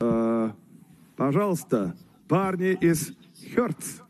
Э, пожалуйста, парни из Хёртс.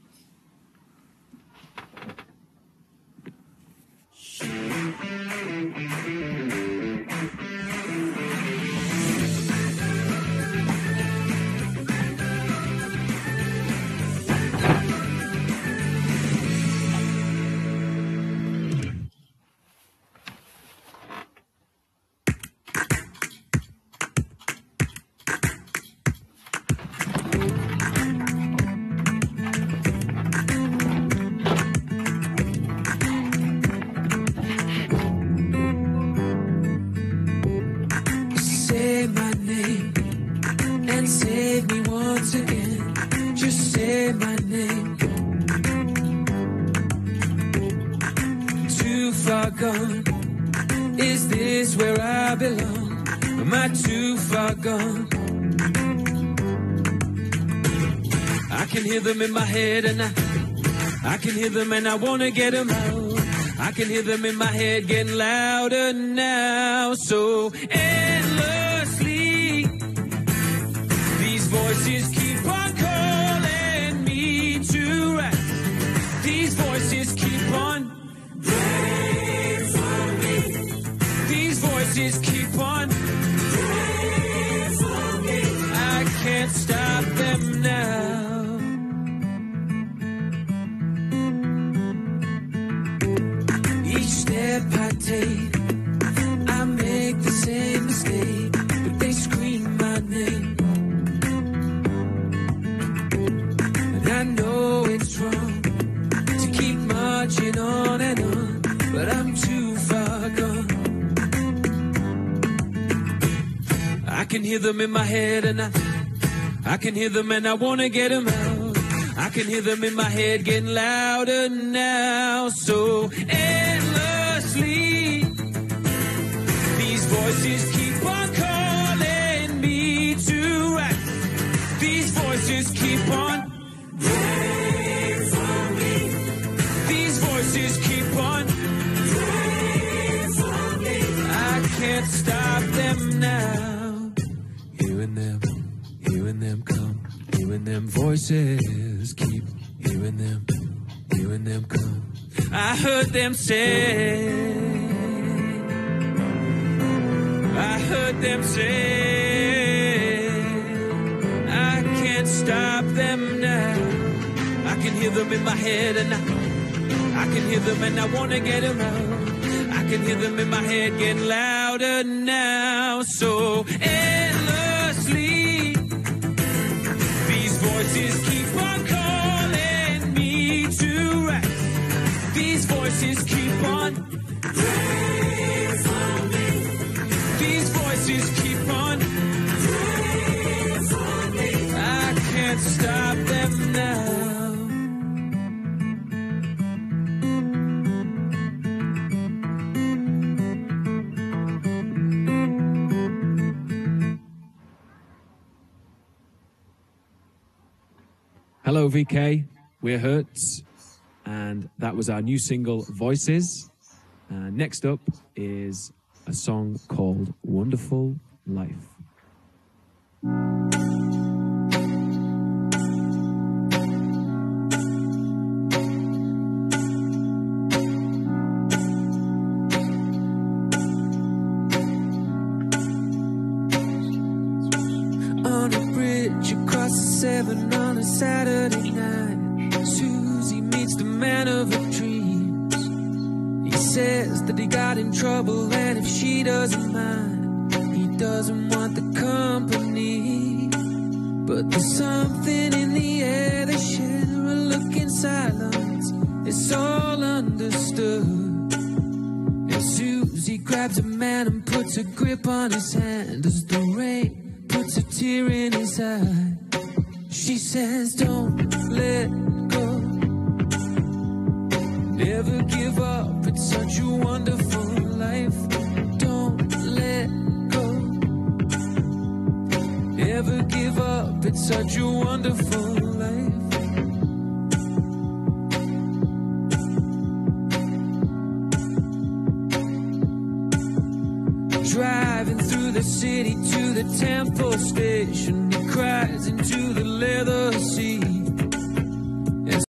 My name. Too far gone. Is this where I belong? Am I too far gone? I can hear them in my head and I, I can hear them and I wanna get them out. I can hear them in my head getting louder now. So endlessly, these voices Voices keep on. I can't stop them now. Each step I take, can hear them in my head and I, I can hear them and I wanna get them out. I can hear them in my head getting louder now. So endlessly, these voices keep on calling me to act. These voices keep on. These voices keep on. I can't stop hearing them come, hearing them voices, keep hearing them, hearing them come. I heard them say, I heard them say, I can't stop them now. I can hear them in my head and I, I can hear them and I wanna get out. I can hear them in my head getting louder now. So endlessly, Voices keep on. I can't stop them now. Hello, VK. We're Hurts, and that was our new single, Voices. Uh, next up is a song called Wonderful Life. On a bridge across the Severn on a Saturday night, Susie meets the man of says that he got in trouble, and if she doesn't mind, he doesn't want the company. But there's something in the air, they share a look in silence. It's all understood. And Susie grabs a man and puts a grip on his hand as the rain puts a tear in his eye. She says, Don't let go. Never give up. Such a wonderful life. Don't let go. Never give up. It's such a wonderful life. Driving through the city to the temple station. He cries into the leather